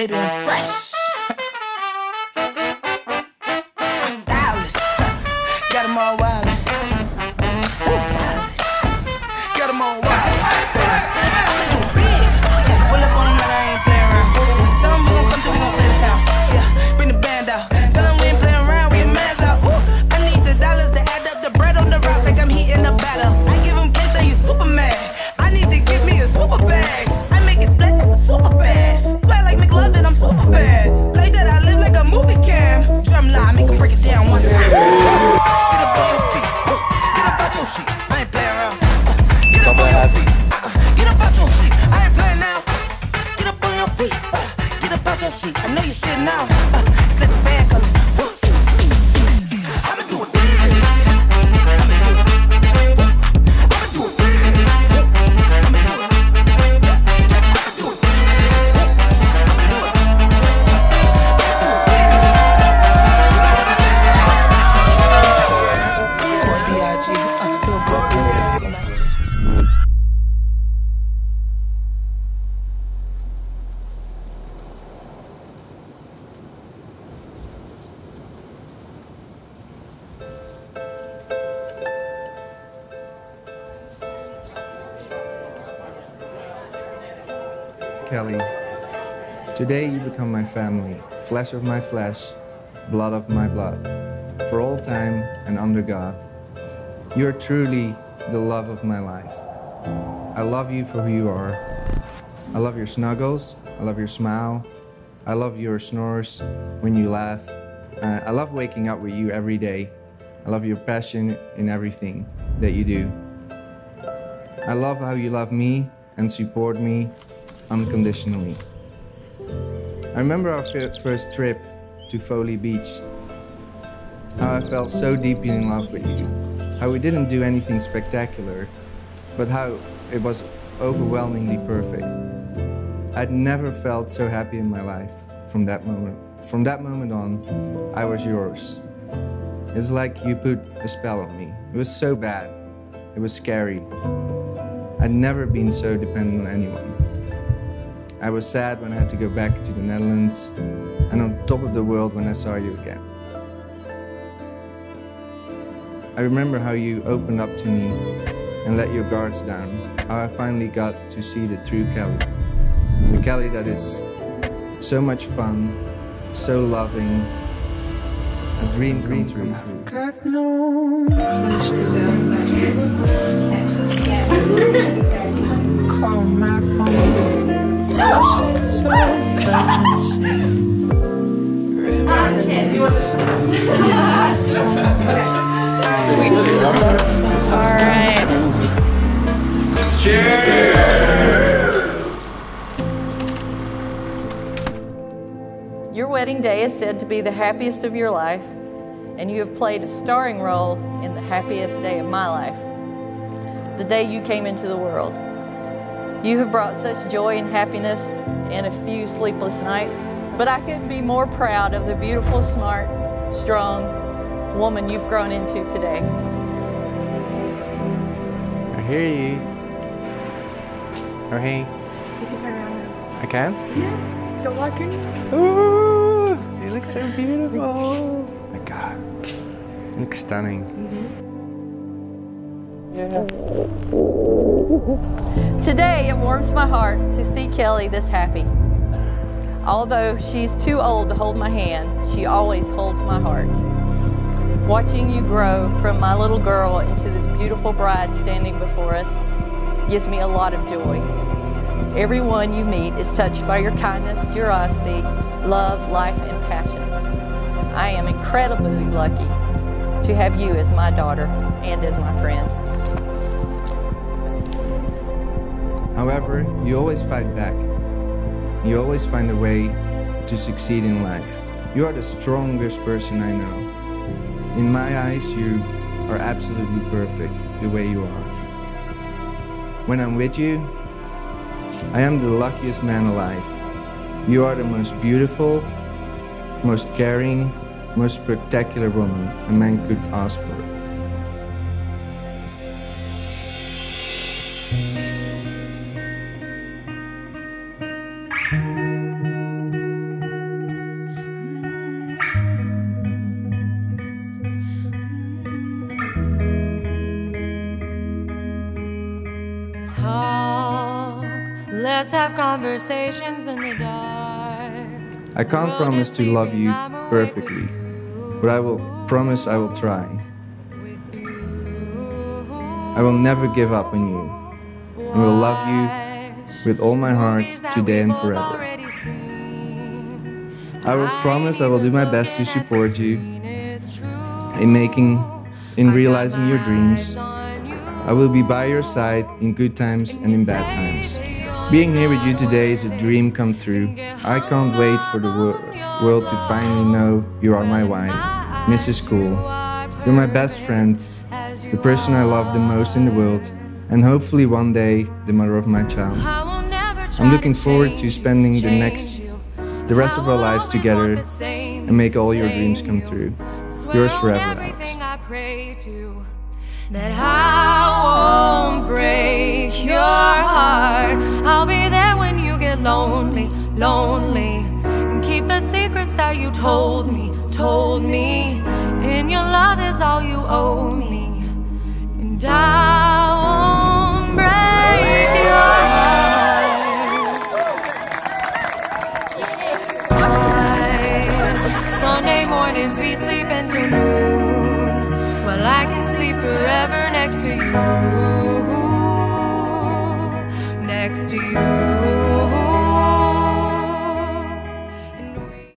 maybe I'm fresh. I'm all them all wild. I'ma do big. I ain't we gon' come through, we gon' the town. Yeah, bring the band out. We ain't we man's out. Ooh, I need the dollars to add up the bread on the rocks like I'm batter. Kelly, today you become my family, flesh of my flesh, blood of my blood, for all time and under God. You are truly the love of my life. I love you for who you are. I love your snuggles. I love your smile. I love your snores when you laugh. Uh, I love waking up with you every day. I love your passion in everything that you do. I love how you love me and support me unconditionally. I remember our fir- first trip to Folly Beach. How I felt so deeply in love with you. How we didn't do anything spectacular, but how it was overwhelmingly perfect. I'd never felt so happy in my life from that moment. From that moment on, I was yours. It's like you put a spell on me. It was so bad. It was scary. I'd never been so dependent on anyone. I was sad when I had to go back to the Netherlands, and on top of the world when I saw you again. I remember how you opened up to me and let your guards down, how I finally got to see the true Kelly. The Kelly that is so much fun, so loving, a dream come true. Got no place to be. Wedding day is said to be the happiest of your life, and you have played a starring role in the happiest day of my life the day you came into the world. You have brought such joy and happiness and a few sleepless nights, but I couldn't be more proud of the beautiful, smart, strong woman you've grown into today. I hear you. Oh, hey. You can turn around now. I can? Yeah. Don't like it? Ooh, you look so beautiful. Oh my god. You look stunning. Mm-hmm. Today, it warms my heart to see Kelly this happy. Although she's too old to hold my hand, she always holds my heart. Watching you grow from my little girl into this beautiful bride standing before us gives me a lot of joy. Everyone you meet is touched by your kindness, generosity, love, life, and passion. I am incredibly lucky to have you as my daughter and as my friend. However, you always fight back. You always find a way to succeed in life. You are the strongest person I know. In my eyes, you are absolutely perfect the way you are. When I'm with you, I am the luckiest man alive. You are the most beautiful, most caring, most spectacular woman a man could ask for. Let's have conversations in the dark. I can't promise to love you perfectly, but I will promise I will try. I will never give up on you and will love you with all my heart today and forever. I will promise I will do my best to support you in making, in realizing your dreams. I will be by your side in good times and in bad times. Being here with you today is a dream come true. I can't wait for the wor world to finally know you are my wife, Mrs. Cool. You're my best friend, the person I love the most in the world, and hopefully one day the mother of my child. I'm looking forward to spending the next the rest of our lives together and make all your dreams come true. Yours forever, Alex. Told me, told me. And your love is all you owe me. And I won't break your heart. Sunday mornings we sleep until noon. Well, I can sleep forever next to you. Next to you.